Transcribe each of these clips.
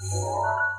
Música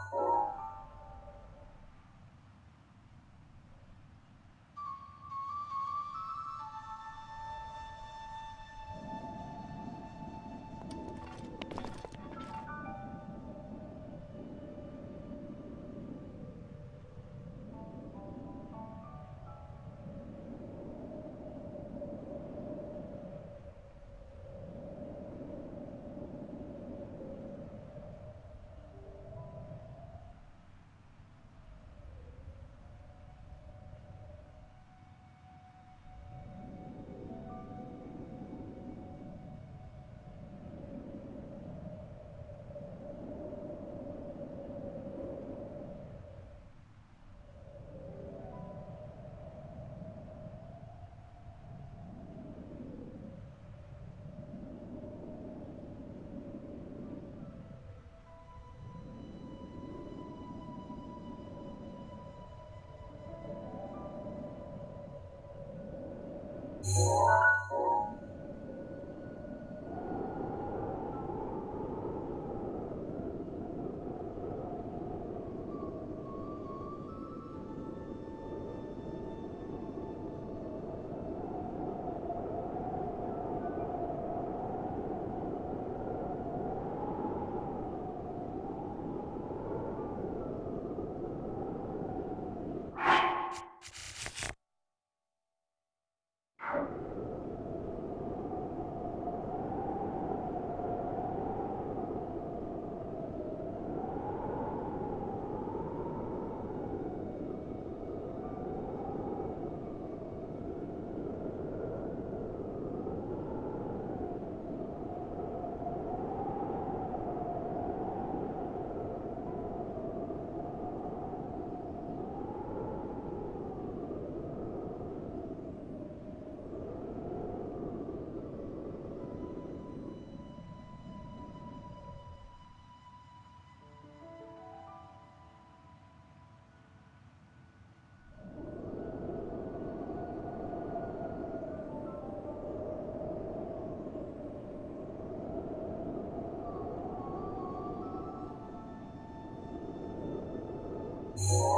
Yeah.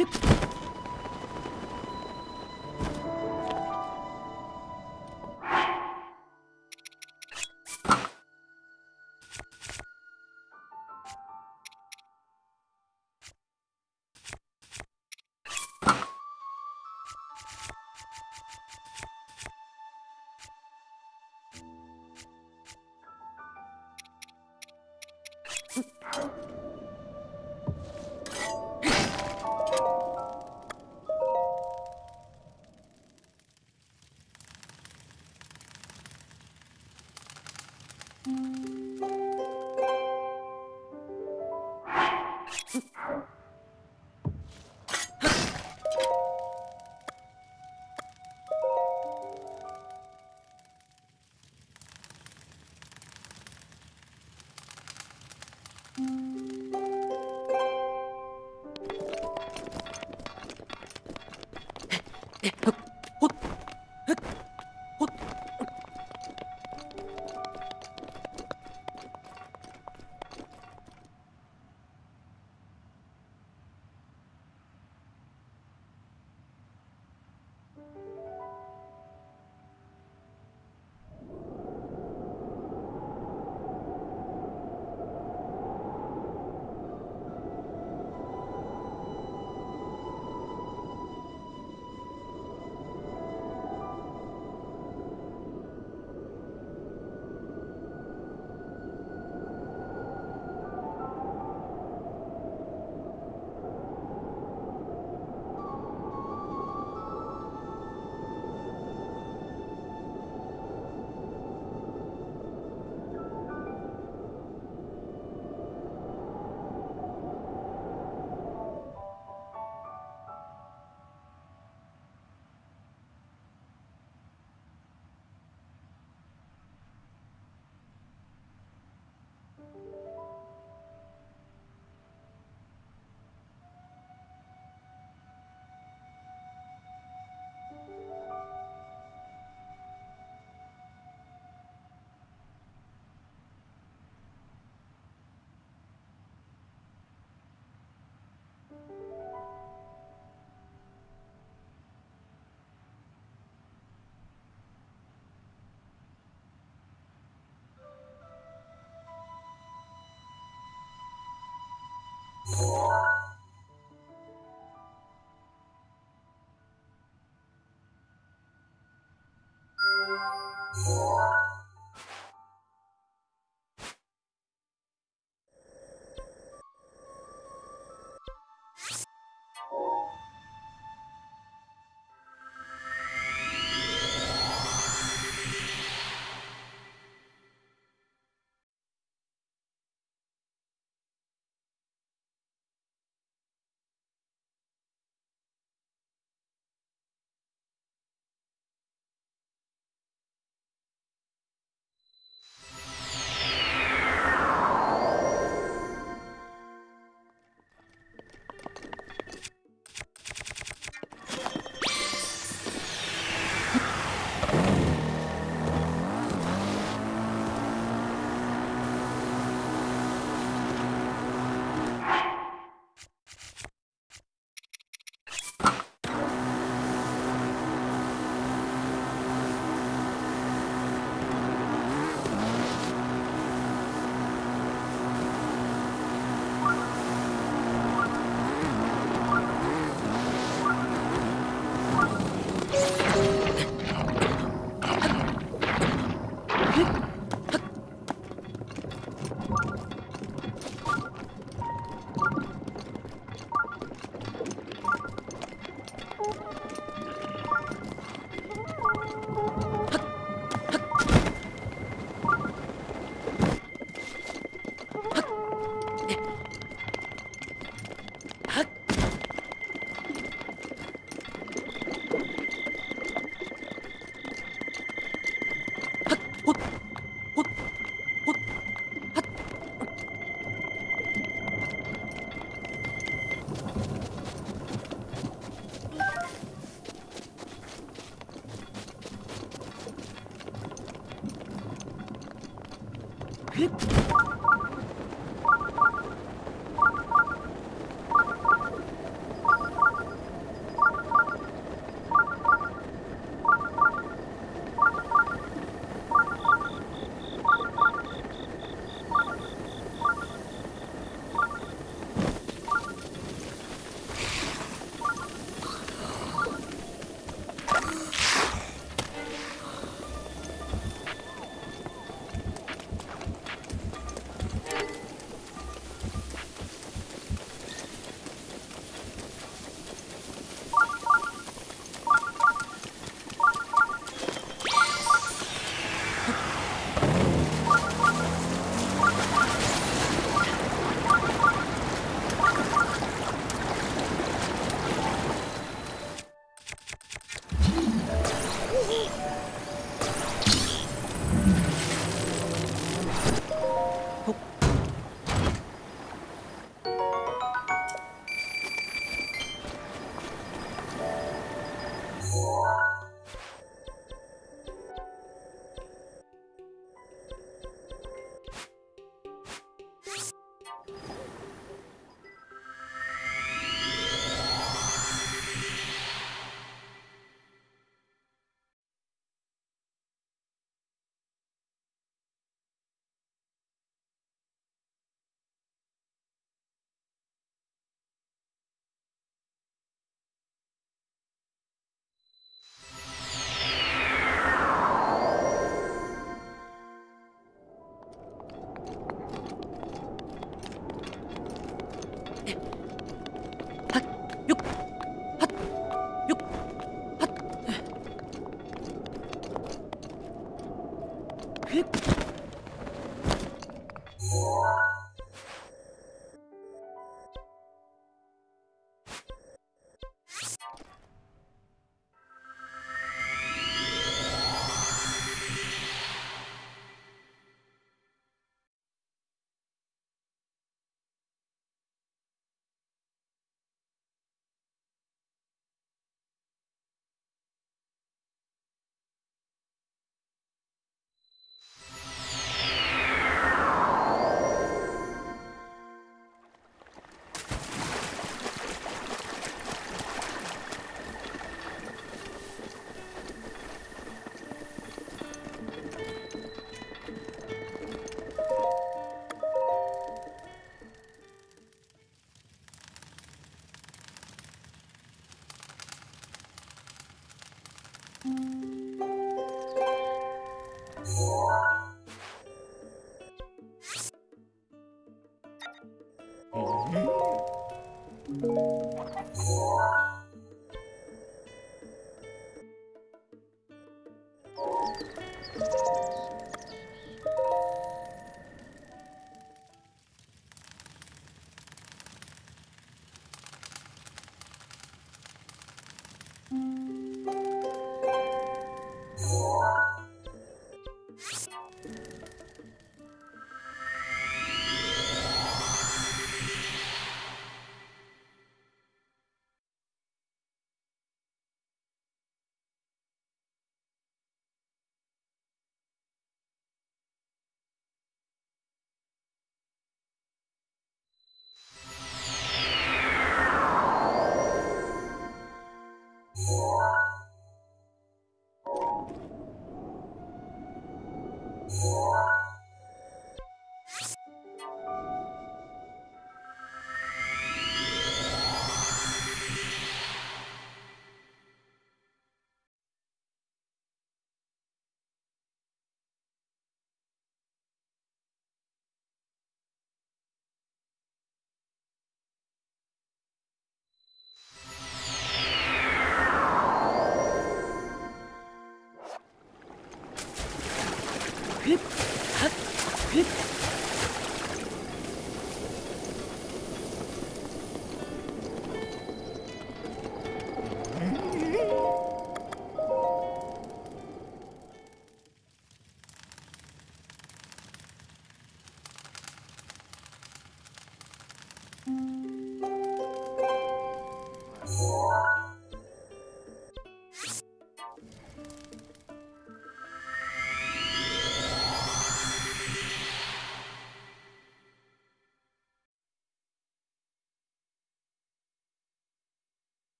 Hip. あ「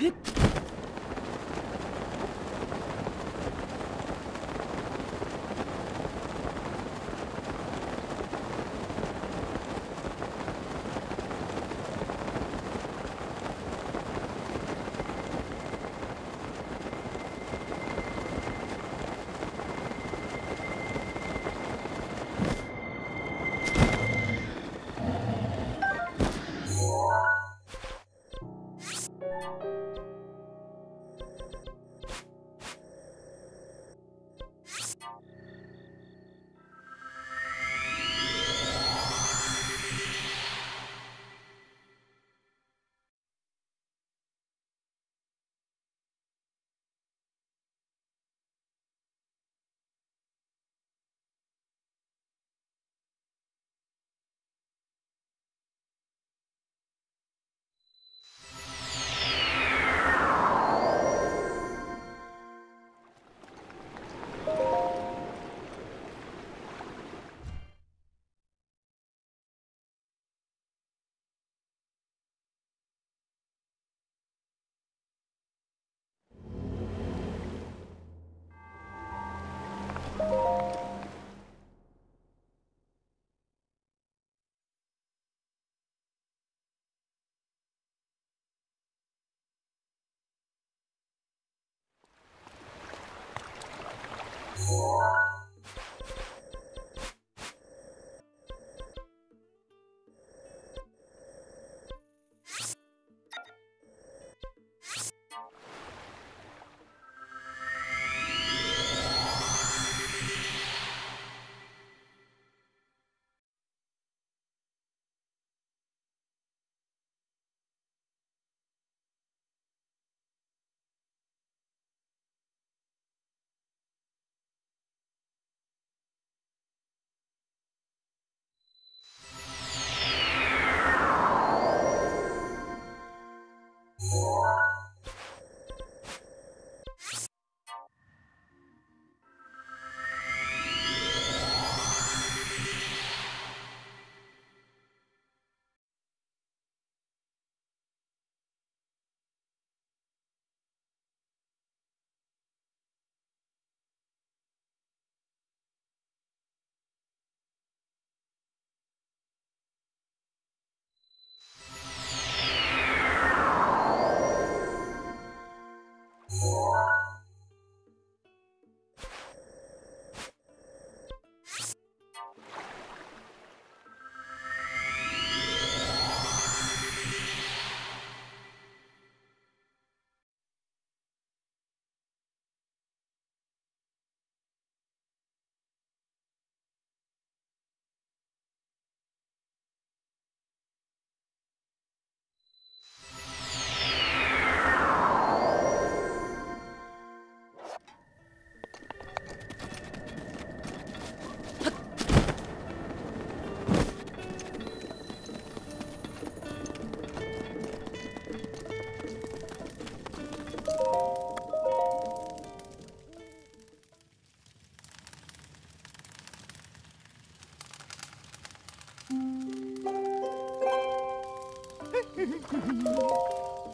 Hüpp! Yeah.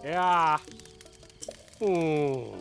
やう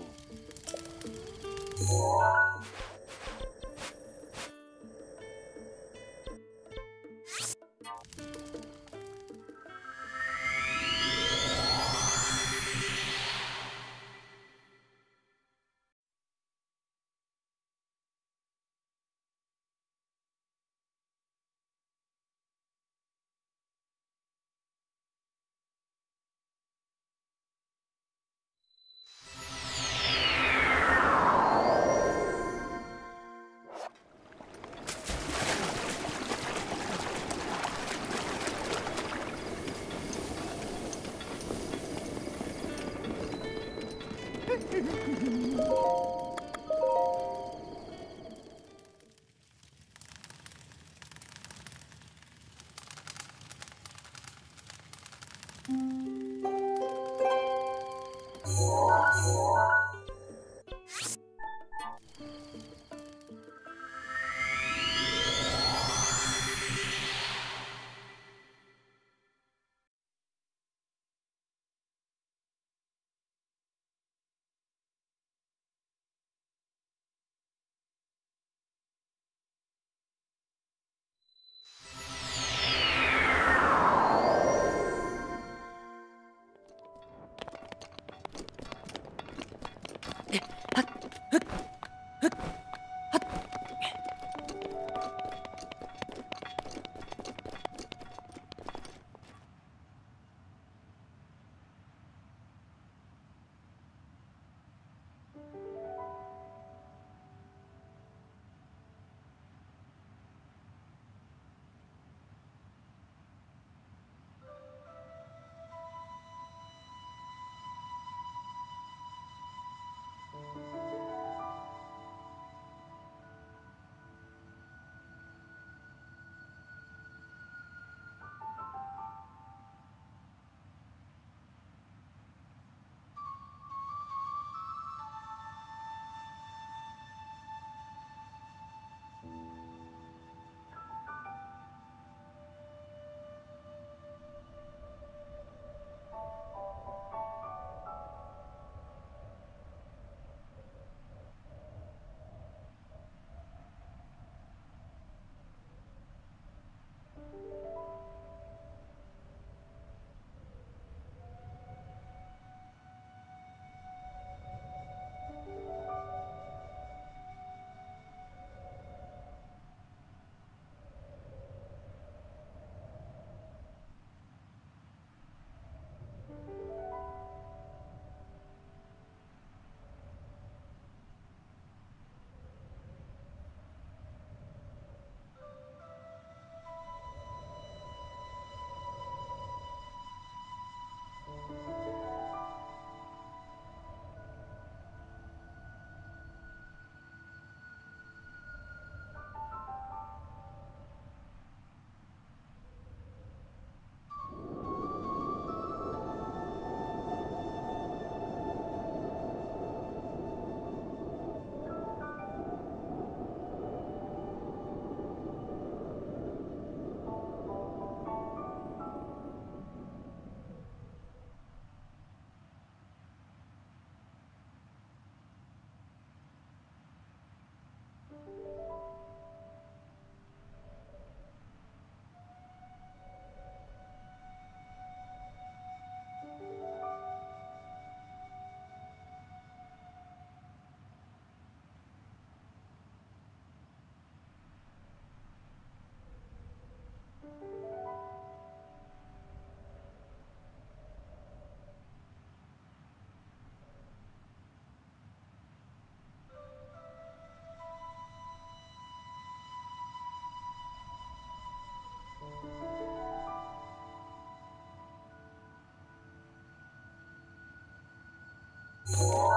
Música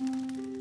Música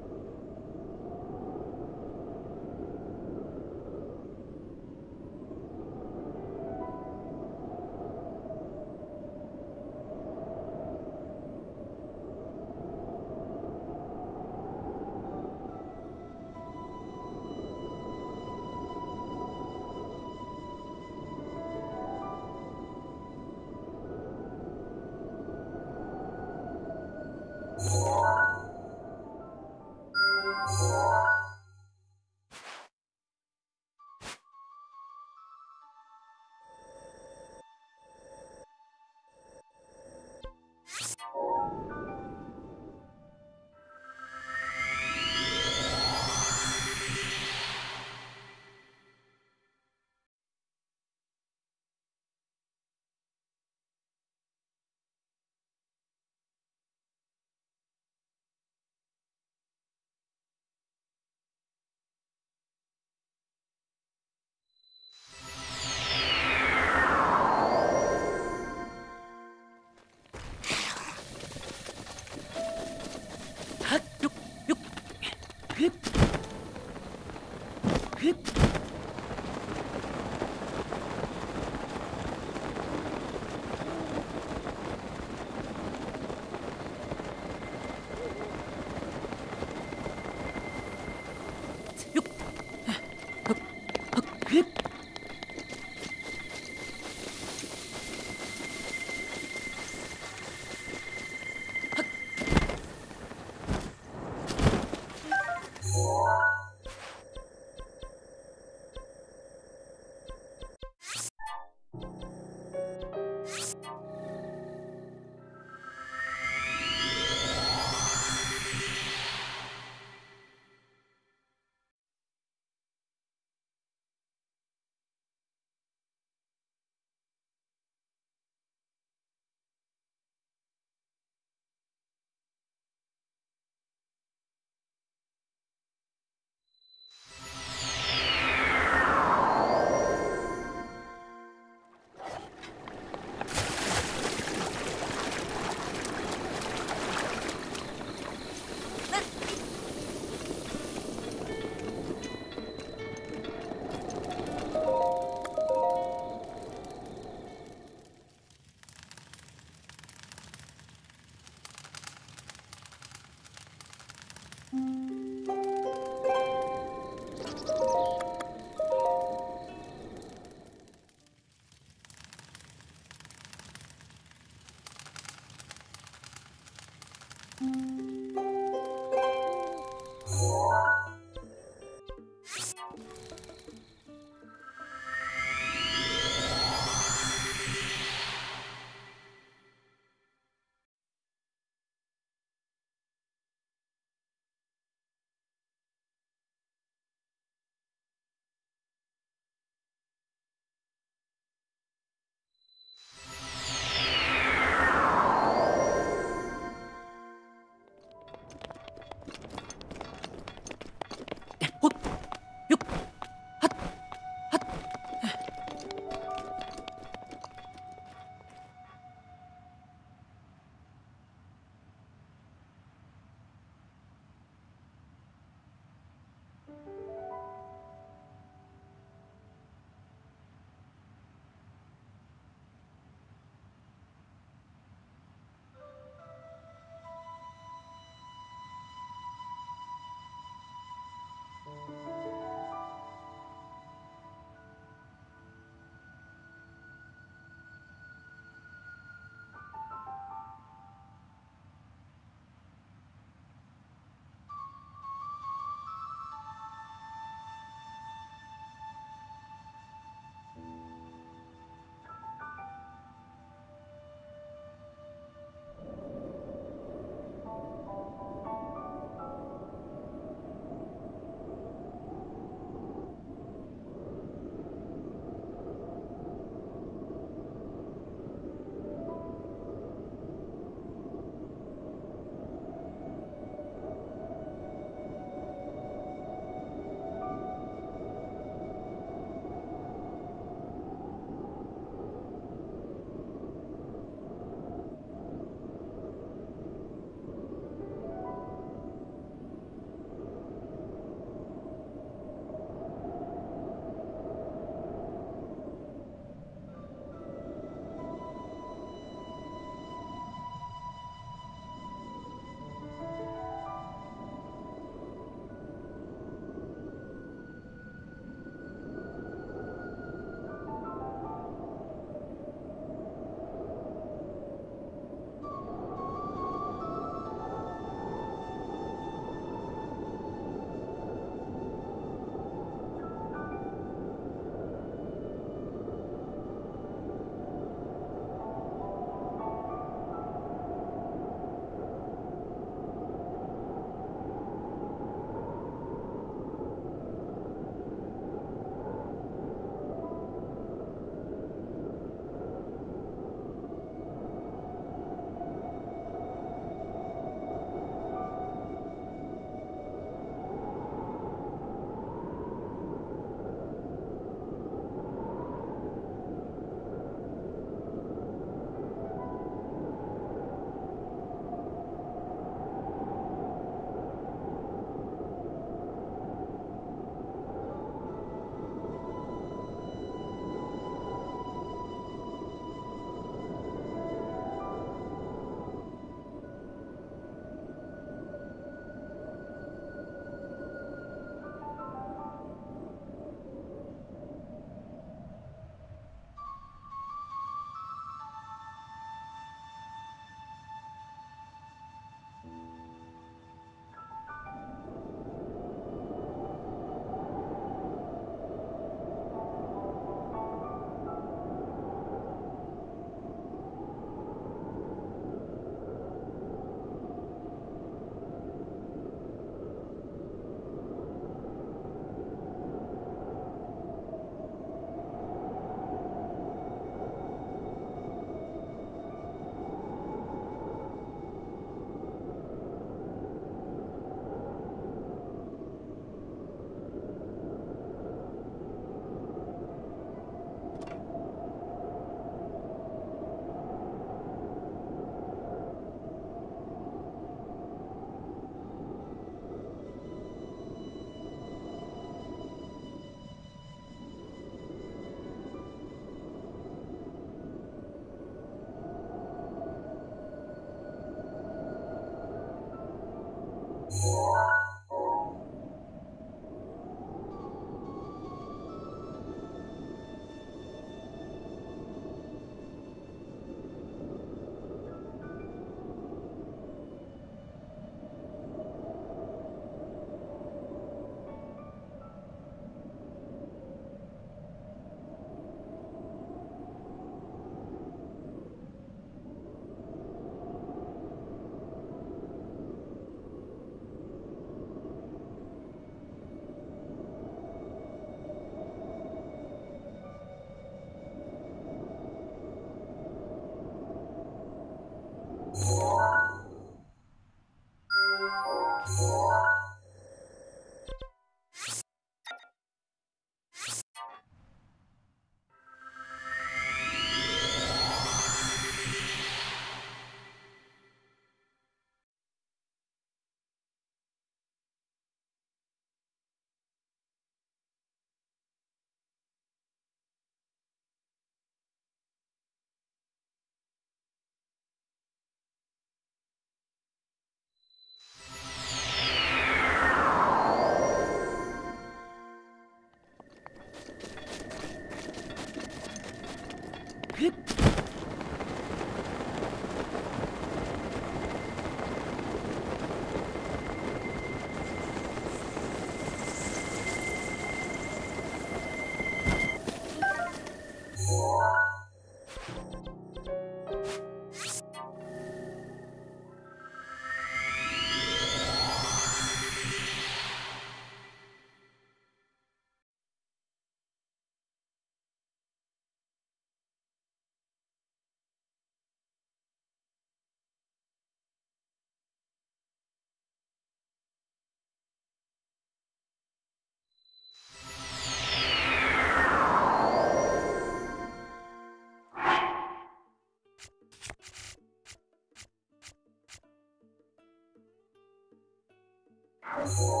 house.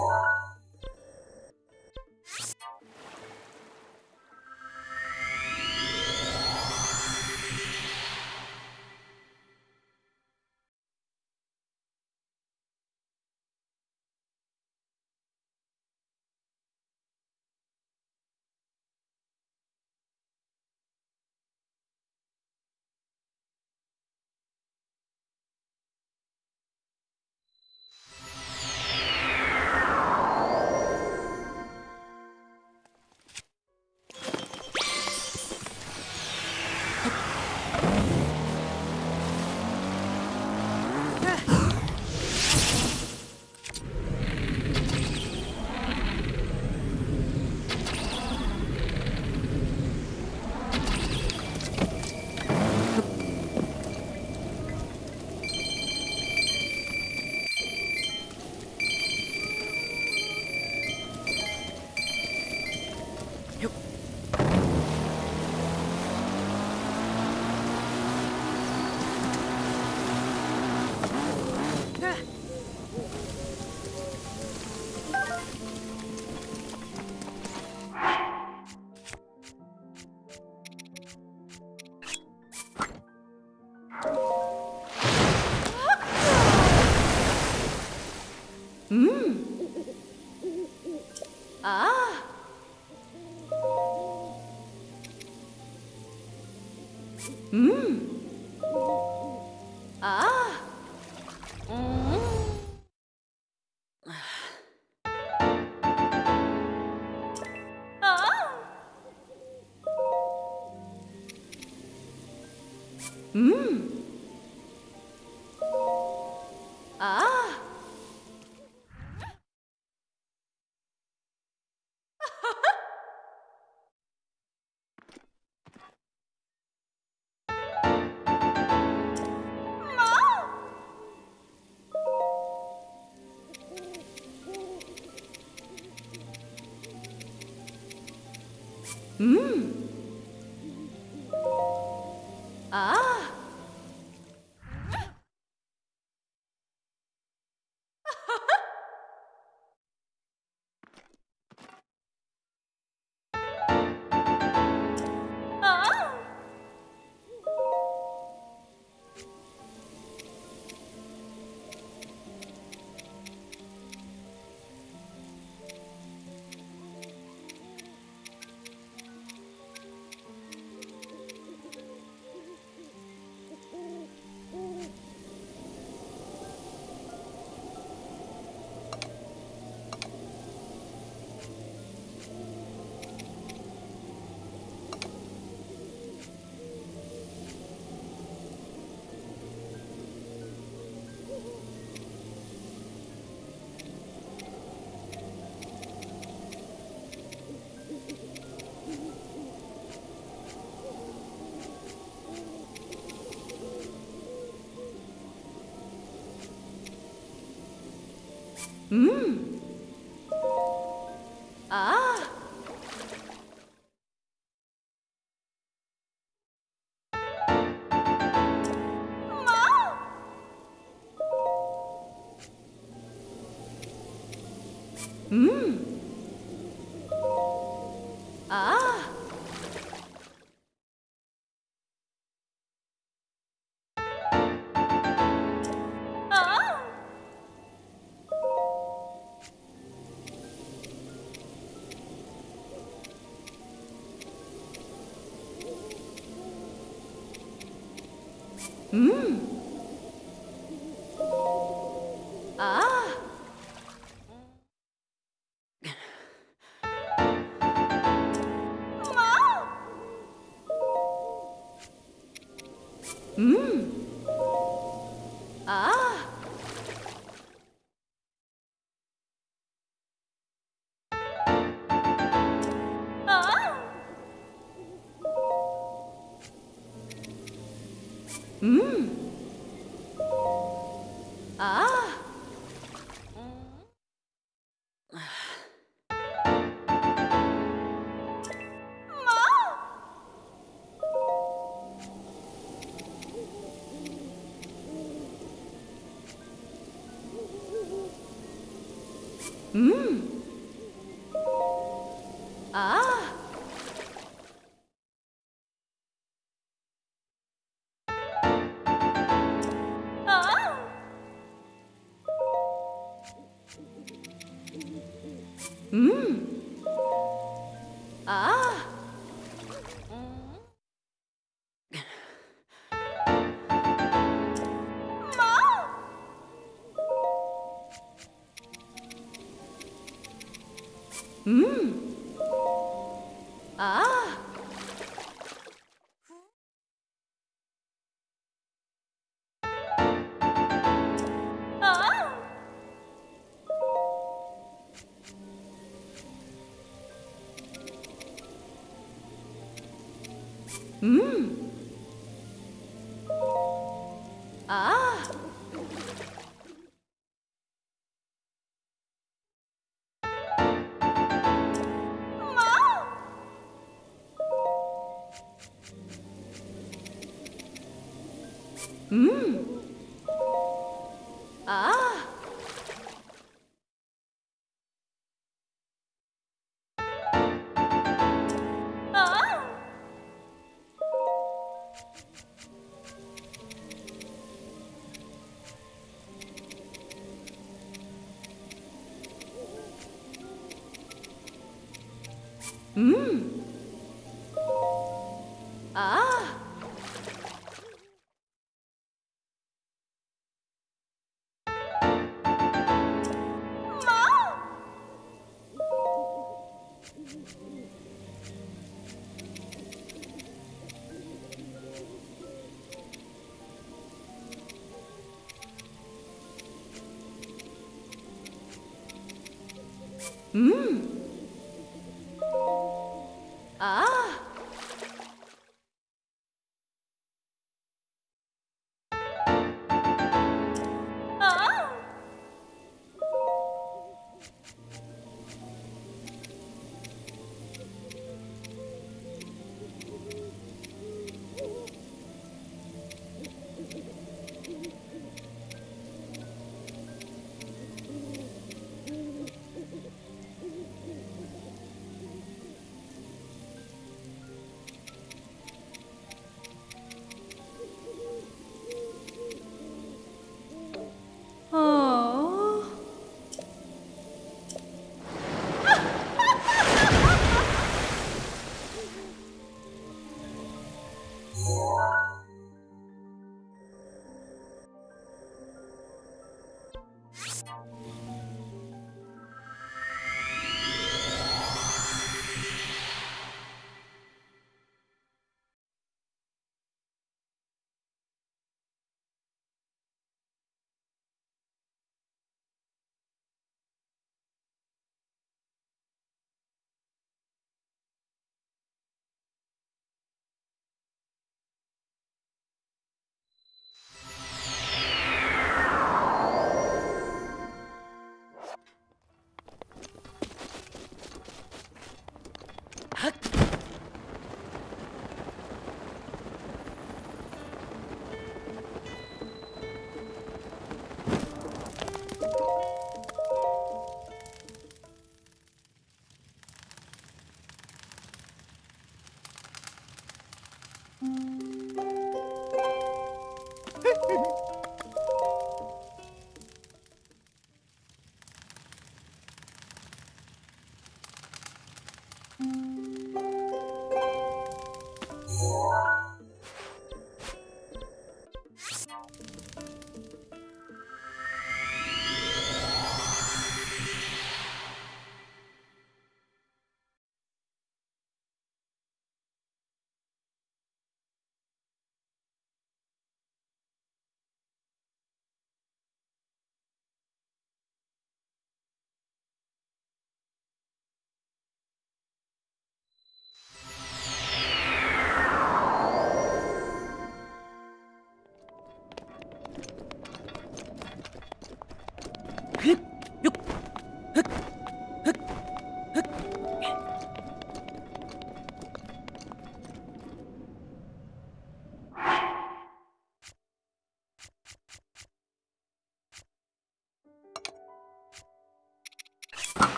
嗯。うん。ああ。うん。嗯。Mmm. 嗯。うんああうん。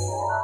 Yeah.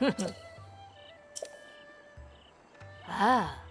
あ